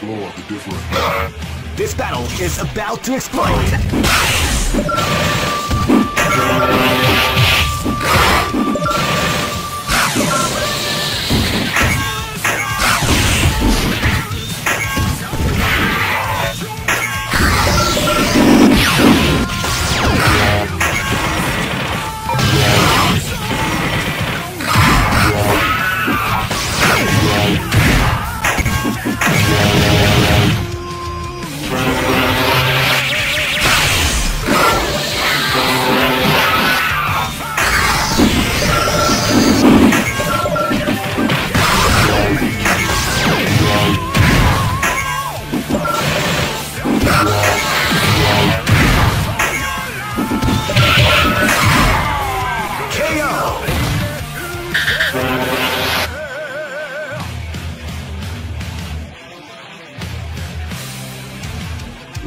Explore the different. This battle is about to explode.